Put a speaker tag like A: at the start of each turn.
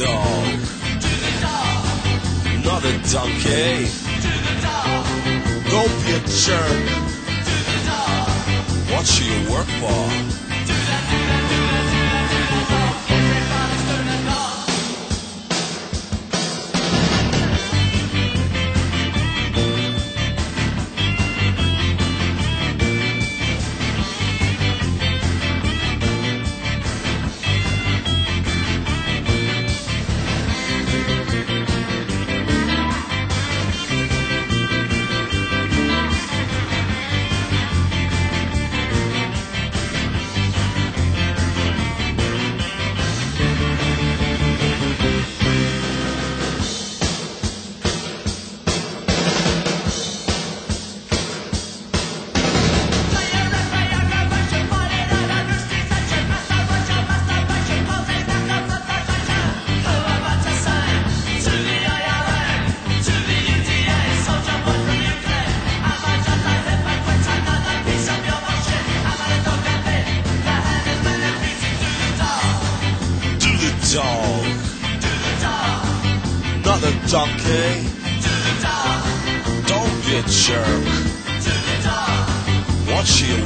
A: dog. Not a donkey. Don't be a jerk. Watch your work, boy. Do the dog. Not a donkey. Don't be a jerk. Watch your